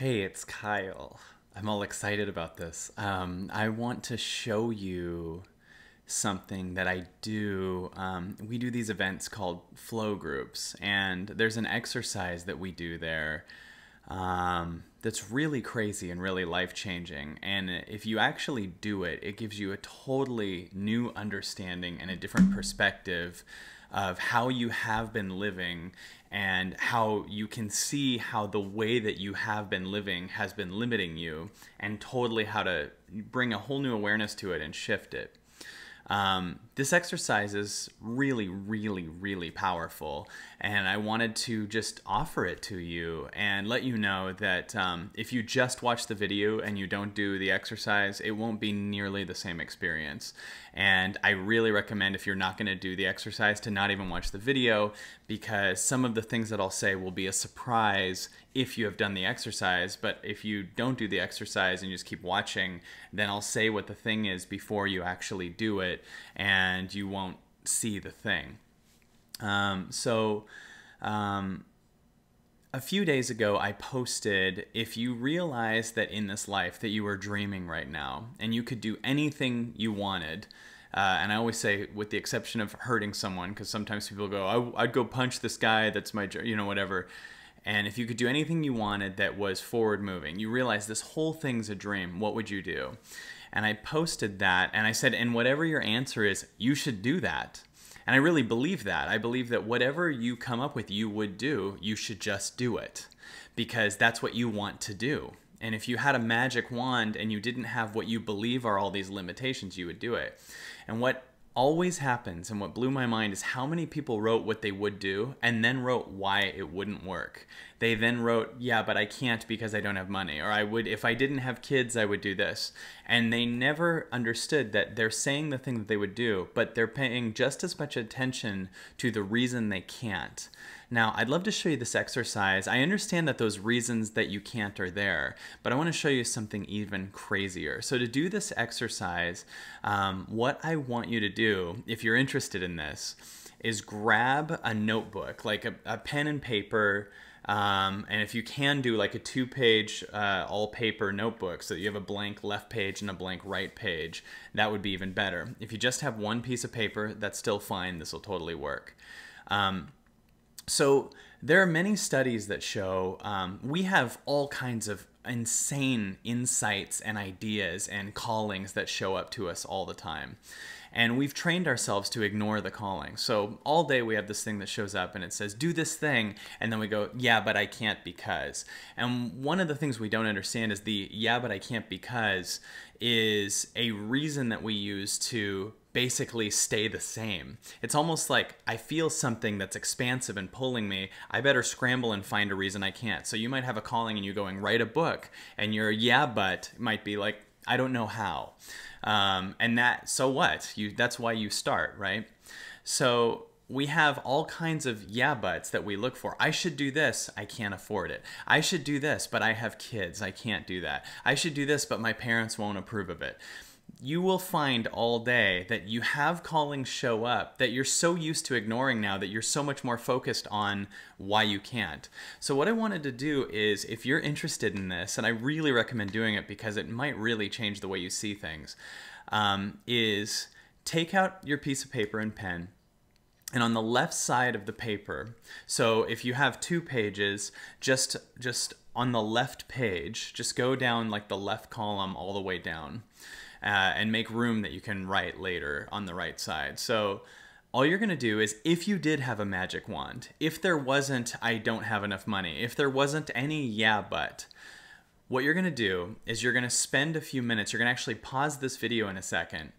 Hey, it's Kyle. I'm all excited about this. Um, I want to show you something that I do. Um, we do these events called flow groups, and there's an exercise that we do there um, that's really crazy and really life changing. And if you actually do it, it gives you a totally new understanding and a different perspective of how you have been living and how you can see how the way that you have been living has been limiting you and totally how to bring a whole new awareness to it and shift it. Um, this exercise is really, really, really powerful, and I wanted to just offer it to you and let you know that um, if you just watch the video and you don't do the exercise, it won't be nearly the same experience. And I really recommend if you're not going to do the exercise to not even watch the video because some of the things that I'll say will be a surprise if you have done the exercise. But if you don't do the exercise and you just keep watching, then I'll say what the thing is before you actually do it and you won't see the thing. Um, so, um, a few days ago i posted if you realize that in this life that you are dreaming right now and you could do anything you wanted uh, and i always say with the exception of hurting someone because sometimes people go I, would go punch this guy that's my you know whatever. And if you could do anything you wanted that was forward moving you realize this whole thing's a dream what would you do? And i posted that and i said and whatever your answer is you should do that and I really believe that. I believe that whatever you come up with you would do, you should just do it because that's what you want to do. And if you had a magic wand and you didn't have what you believe are all these limitations, you would do it. And what always happens and what blew my mind is how many people wrote what they would do and then wrote why it wouldn't work. They then wrote, "Yeah, but I can't because I don't have money," or "I would if I didn't have kids, I would do this." And they never understood that they're saying the thing that they would do, but they're paying just as much attention to the reason they can't. Now, I'd love to show you this exercise. I understand that those reasons that you can't are there, but I want to show you something even crazier. So to do this exercise, um, what I want you to do, if you're interested in this, is grab a notebook, like a, a pen and paper, um, and if you can do like a two page uh, all paper notebook so that you have a blank left page and a blank right page, that would be even better. If you just have one piece of paper, that's still fine. This will totally work. Um, so there are many studies that show um, we have all kinds of insane insights and ideas and callings that show up to us all the time. And we've trained ourselves to ignore the calling. So all day we have this thing that shows up and it says, do this thing. And then we go, yeah, but I can't because. And one of the things we don't understand is the yeah, but I can't because is a reason that we use to basically stay the same. It's almost like I feel something that's expansive and pulling me. I better scramble and find a reason I can't. So you might have a calling and you going write a book, and your yeah but might be like I don't know how, um, and that so what you that's why you start right. So we have all kinds of yeah buts that we look for. I should do this, I can't afford it. I should do this, but I have kids, I can't do that. I should do this, but my parents won't approve of it you will find all day that you have callings show up that you're so used to ignoring now that you're so much more focused on why you can't. So, what I wanted to do is if you're interested in this, and I really recommend doing it because it might really change the way you see things, um, is take out your piece of paper and pen. And on the left side of the paper, so if you have two pages, just just on the left page, just go down like the left column all the way down uh, and make room that you can write later on the right side. So all you're going to do is if you did have a magic wand, if there wasn't, I don't have enough money, if there wasn't any, yeah, but, what you're going to do is you're going to spend a few minutes, you're going to actually pause this video in a second,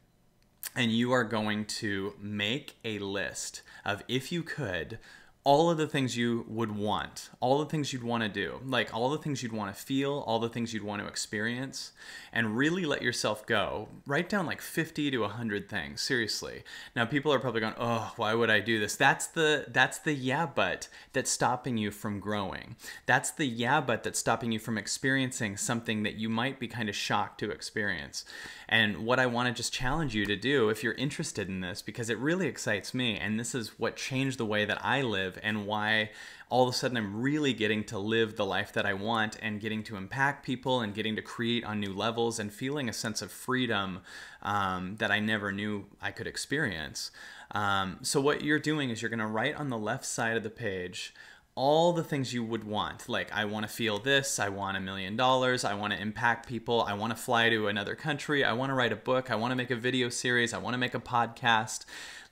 and you are going to make a list of if you could all of the things you would want, all the things you'd want to do, like all the things you'd want to feel, all the things you'd want to experience, and really let yourself go. Write down like 50 to 100 things, seriously. Now people are probably going, "Oh, why would I do this?" That's the that's the yeah but that's stopping you from growing. That's the yeah but that's stopping you from experiencing something that you might be kind of shocked to experience. And what I want to just challenge you to do if you're interested in this because it really excites me and this is what changed the way that I live live and why all of a sudden I'm really getting to live the life that I want and getting to impact people and getting to create on new levels and feeling a sense of freedom um, that I never knew I could experience. Um, so, what you're doing is you're going to write on the left side of the page all the things you would want. Like, I want to feel this, I want a million dollars, I want to impact people, I want to fly to another country, I want to write a book, I want to make a video series, I want to make a podcast.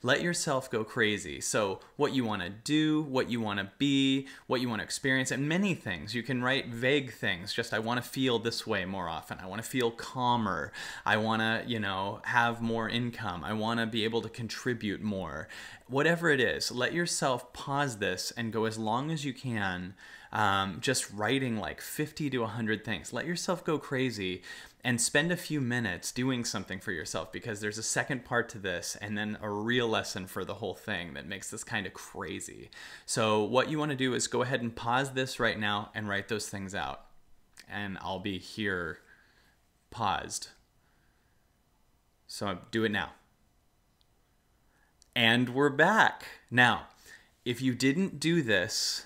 Let yourself go crazy. So, what you want to do, what you want to be, what you want to experience, and many things. You can write vague things, just I want to feel this way more often. I want to feel calmer. I want to, you know, have more income. I want to be able to contribute more. Whatever it is, let yourself pause this and go as long as you can um, just writing like 50 to 100 things. Let yourself go crazy and spend a few minutes doing something for yourself because there's a second part to this and then a real lesson for the whole thing that makes this kind of crazy. So, what you want to do is go ahead and pause this right now and write those things out. And I'll be here paused. So, do it now. And we're back. Now, if you didn't do this,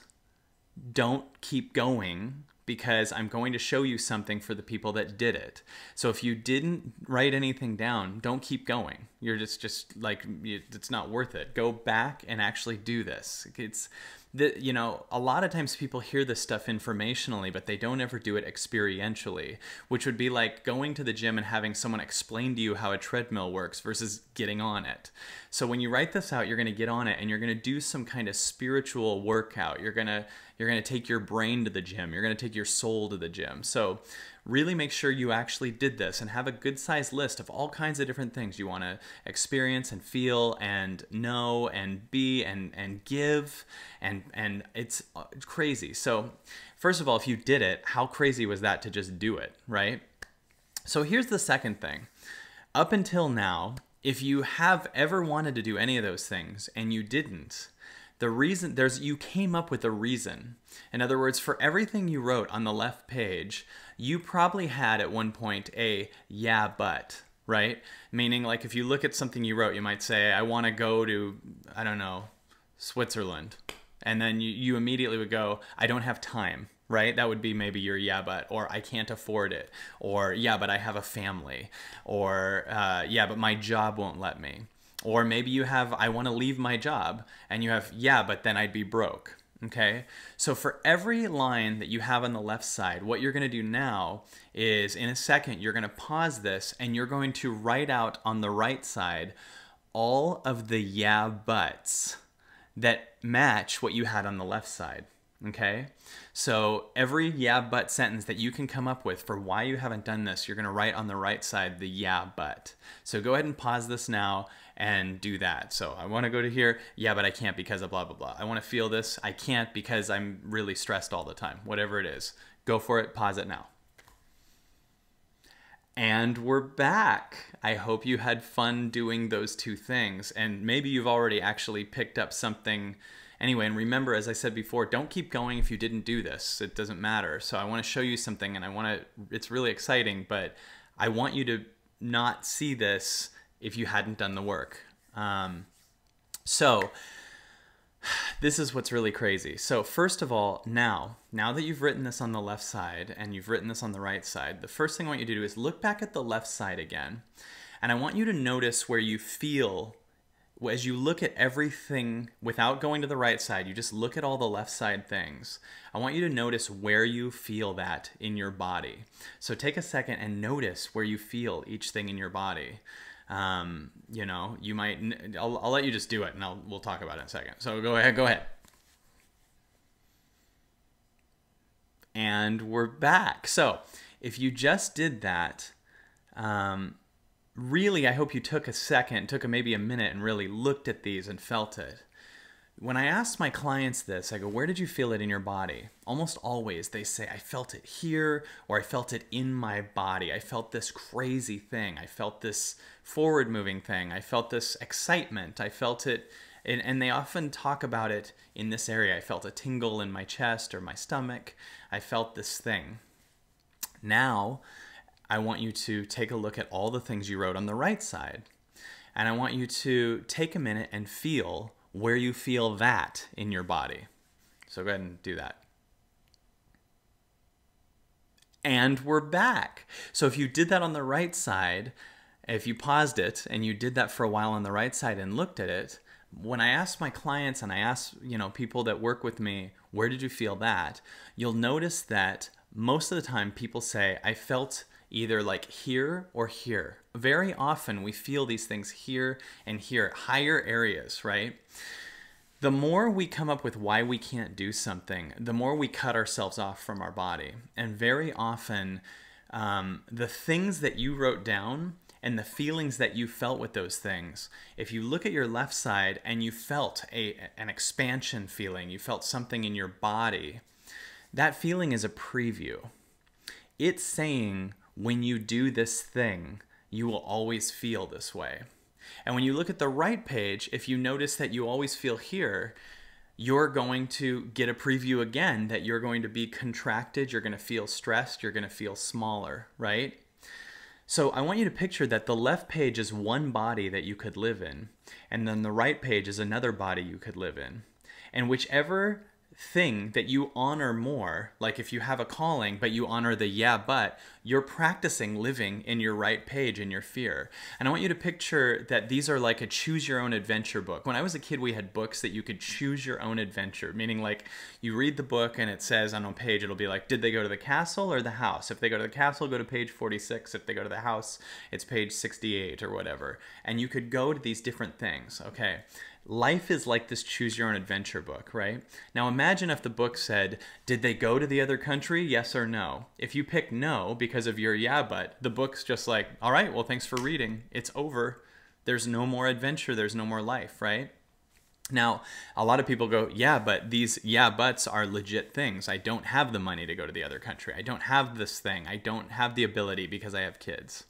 don't keep going because I'm going to show you something for the people that did it. So if you didn't write anything down, don't keep going. You're just just like it's not worth it. Go back and actually do this. It's you know a lot of times people hear this stuff informationally but they don't ever do it experientially which would be like going to the gym and having someone explain to you how a treadmill works versus getting on it. So when you write this out you're going to get on it and you're going to do some kind of spiritual workout. You're going to you're going to take your brain to the gym. You're going to take your soul to the gym. So really make sure you actually did this and have a good sized list of all kinds of different things you want to experience and feel and know and be and and give and and it's uh, crazy. So first of all if you did it how crazy was that to just do it right? So here's the second thing. Up until now if you have ever wanted to do any of those things and you didn't the reason there's you came up with a reason. In other words for everything you wrote on the left page you probably had at one point a yeah but right? Meaning like if you look at something you wrote you might say i want to go to i don't know switzerland. And then you, you immediately would go i don't have time right? That would be maybe your yeah but or i can't afford it or yeah but i have a family or uh, yeah but my job won't let me or maybe you have, I want to leave my job, and you have, yeah, but then I'd be broke. Okay, so for every line that you have on the left side, what you're going to do now is in a second, you're going to pause this and you're going to write out on the right side all of the yeah buts that match what you had on the left side. Okay, so every yeah but sentence that you can come up with for why you haven't done this, you're going to write on the right side the yeah but. So go ahead and pause this now and do that. So I want to go to here. Yeah, but I can't because of blah, blah, blah. I want to feel this. I can't because I'm really stressed all the time. Whatever it is. Go for it. Pause it now. And we're back. I hope you had fun doing those two things. And maybe you've already actually picked up something. Anyway, and remember, as I said before, don't keep going if you didn't do this. It doesn't matter. So I want to show you something and I want to, it's really exciting, but I want you to not see this if you hadn't done the work. Um, so this is what's really crazy. So first of all, now, now that you've written this on the left side and you've written this on the right side, the first thing I want you to do is look back at the left side again. And I want you to notice where you feel as you look at everything without going to the right side, you just look at all the left side things. I want you to notice where you feel that in your body. So take a second and notice where you feel each thing in your body um, you know, you might. I'll, I'll let you just do it, and I'll we'll talk about it in a second. So go ahead, go ahead. And we're back. So if you just did that, um, really, I hope you took a second, took a, maybe a minute, and really looked at these and felt it. When I ask my clients this, I go, Where did you feel it in your body? Almost always they say, I felt it here, or I felt it in my body. I felt this crazy thing. I felt this forward moving thing. I felt this excitement. I felt it, and, and they often talk about it in this area. I felt a tingle in my chest or my stomach. I felt this thing. Now, I want you to take a look at all the things you wrote on the right side. And I want you to take a minute and feel where you feel that in your body. So go ahead and do that. And we're back. So if you did that on the right side, if you paused it and you did that for a while on the right side and looked at it, when I ask my clients and I ask, you know, people that work with me, where did you feel that? You'll notice that most of the time people say, I felt either like here or here. Very often we feel these things here and here, higher areas, right? the more we come up with why we can't do something, the more we cut ourselves off from our body. And very often, um, the things that you wrote down and the feelings that you felt with those things, if you look at your left side and you felt a, an expansion feeling, you felt something in your body, that feeling is a preview. It's saying, when you do this thing, you will always feel this way. And when you look at the right page, if you notice that you always feel here, you're going to get a preview again that you're going to be contracted, you're going to feel stressed, you're going to feel smaller, right? So I want you to picture that the left page is one body that you could live in, and then the right page is another body you could live in. And whichever thing that you honor more, like if you have a calling, but you honor the yeah, but, you're practicing living in your right page in your fear. And I want you to picture that these are like a choose your own adventure book. When I was a kid, we had books that you could choose your own adventure, meaning like you read the book and it says on a page, it'll be like, did they go to the castle or the house? If they go to the castle, go to page 46. If they go to the house, it's page 68 or whatever. And you could go to these different things, okay? Life is like this choose your own adventure book, right? Now imagine if the book said, did they go to the other country? Yes or no? If you pick no because of your yeah, but the book's just like, all right, well, thanks for reading. It's over. There's no more adventure. There's no more life, right? Now, a lot of people go, yeah, but these yeah buts are legit things. I don't have the money to go to the other country. I don't have this thing. I don't have the ability because I have kids.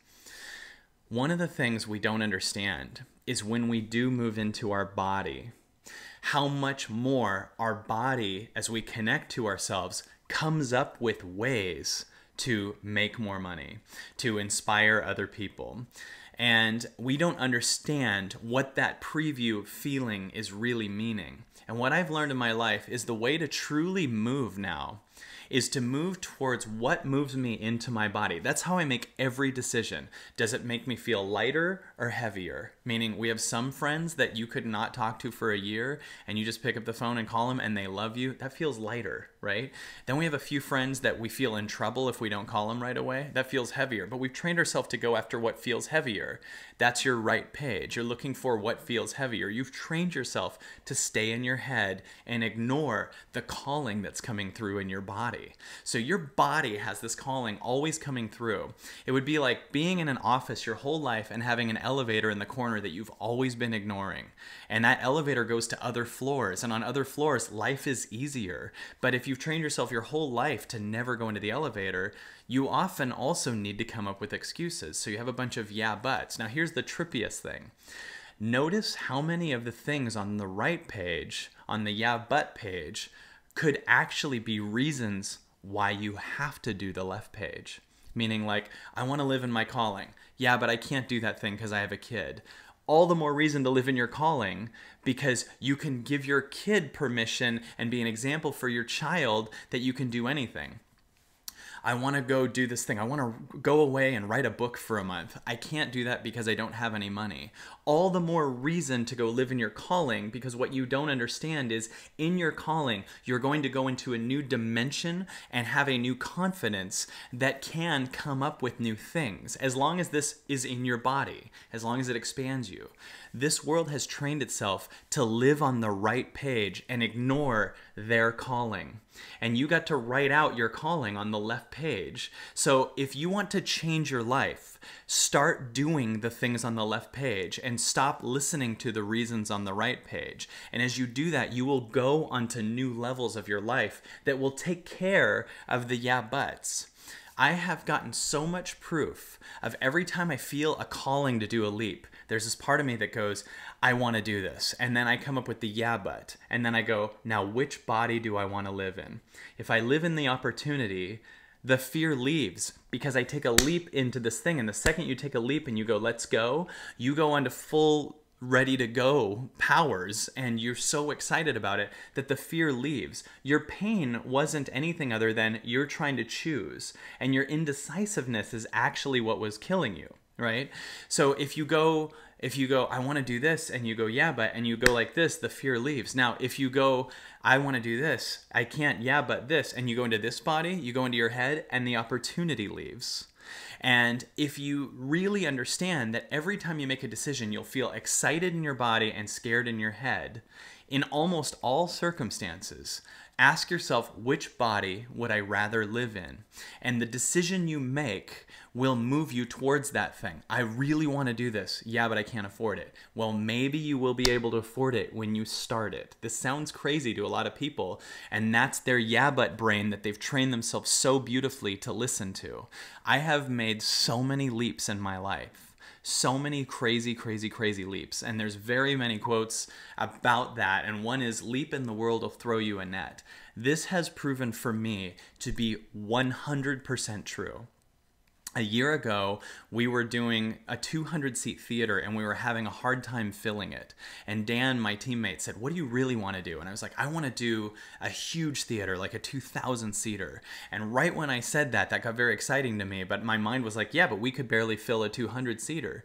One of the things we don't understand is when we do move into our body, how much more our body, as we connect to ourselves, comes up with ways to make more money, to inspire other people. And we don't understand what that preview feeling is really meaning. And what I've learned in my life is the way to truly move now is to move towards what moves me into my body. That's how I make every decision. Does it make me feel lighter or heavier? Meaning, we have some friends that you could not talk to for a year and you just pick up the phone and call them and they love you. That feels lighter, right? Then we have a few friends that we feel in trouble if we don't call them right away. That feels heavier, but we've trained ourselves to go after what feels heavier. That's your right page. You're looking for what feels heavier. You've trained yourself to stay in your head and ignore the calling that's coming through in your body. So your body has this calling always coming through. It would be like being in an office your whole life and having an elevator in the corner that you've always been ignoring. And that elevator goes to other floors. And on other floors, life is easier. But if you've trained yourself your whole life to never go into the elevator, you often also need to come up with excuses. So you have a bunch of yeah buts. Now, here's the trippiest thing. Notice how many of the things on the right page, on the yeah but page, could actually be reasons why you have to do the left page. Meaning, like, I want to live in my calling. Yeah, but I can't do that thing because I have a kid. All the more reason to live in your calling because you can give your kid permission and be an example for your child that you can do anything. I want to go do this thing. I want to go away and write a book for a month. I can't do that because I don't have any money. All the more reason to go live in your calling because what you don't understand is in your calling, you're going to go into a new dimension and have a new confidence that can come up with new things as long as this is in your body, as long as it expands you. This world has trained itself to live on the right page and ignore their calling. And you got to write out your calling on the left page. So if you want to change your life, start doing the things on the left page and stop listening to the reasons on the right page. And as you do that, you will go onto new levels of your life that will take care of the yeah buts. I have gotten so much proof of every time I feel a calling to do a leap, there's this part of me that goes, I want to do this. And then I come up with the yeah, but. And then I go, now which body do I want to live in? If I live in the opportunity, the fear leaves because I take a leap into this thing. And the second you take a leap and you go, let's go, you go onto full ready to go powers and you're so excited about it that the fear leaves. Your pain wasn't anything other than you're trying to choose, and your indecisiveness is actually what was killing you, right? So if you go if you go I want to do this and you go yeah but and you go like this the fear leaves. Now if you go I want to do this, I can't yeah but this and you go into this body, you go into your head and the opportunity leaves. And if you really understand that every time you make a decision, you'll feel excited in your body and scared in your head, in almost all circumstances, ask yourself which body would I rather live in? And the decision you make will move you towards that thing. I really want to do this. Yeah, but I can't afford it. Well, maybe you will be able to afford it when you start it. This sounds crazy to a lot of people, and that's their yeah, but brain that they've trained themselves so beautifully to listen to. I have made so many leaps in my life so many crazy, crazy, crazy leaps. And there's very many quotes about that. And one is, Leap in the world will throw you a net. This has proven for me to be 100% true a year ago, we were doing a 200 seat theater and we were having a hard time filling it. And Dan, my teammate, said, What do you really want to do? And I was like, I want to do a huge theater, like a 2,000 seater. And right when I said that, that got very exciting to me. But my mind was like, Yeah, but we could barely fill a 200 seater.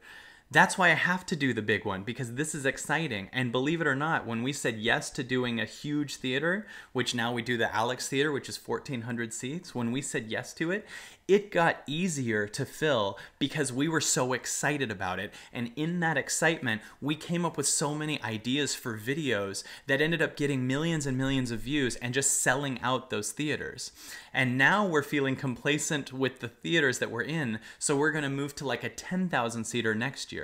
That's why I have to do the big one because this is exciting. And believe it or not, when we said yes to doing a huge theater, which now we do the Alex Theater, which is 1,400 seats, when we said yes to it, it got easier to fill because we were so excited about it. And in that excitement, we came up with so many ideas for videos that ended up getting millions and millions of views and just selling out those theaters. And now we're feeling complacent with the theaters that we're in, so we're going to move to like a 10,000 seater next year.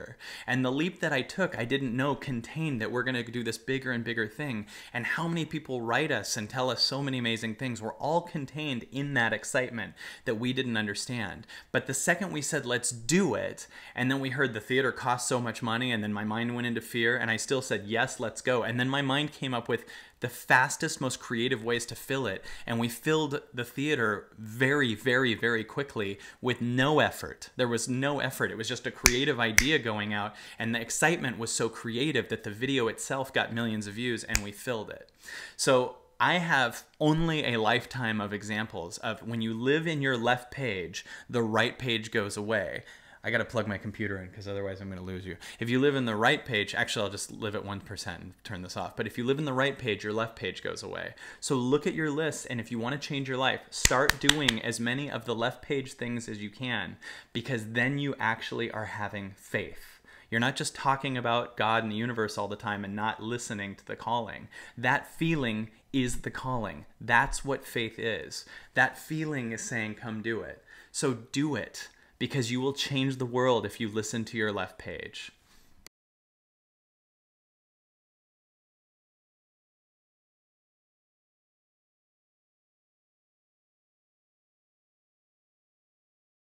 And the leap that I took, I didn't know contained that we're going to do this bigger and bigger thing. And how many people write us and tell us so many amazing things were all contained in that excitement that we didn't understand. But the second we said, let's do it, and then we heard the theater cost so much money, and then my mind went into fear, and I still said, yes, let's go. And then my mind came up with the fastest, most creative ways to fill it. And we filled the theater very, very, very quickly with no effort. There was no effort. It was just a creative idea going out. And the excitement was so creative that the video itself got millions of views and we filled it. So I have only a lifetime of examples of when you live in your left page, the right page goes away. I got to plug my computer in because otherwise I'm going to lose you. If you live in the right page, actually, I'll just live at 1% and turn this off. But if you live in the right page, your left page goes away. So look at your list, and if you want to change your life, start doing as many of the left page things as you can because then you actually are having faith. You're not just talking about God and the universe all the time and not listening to the calling. That feeling is the calling. That's what faith is. That feeling is saying, come do it. So do it because you will change the world if you listen to your left page.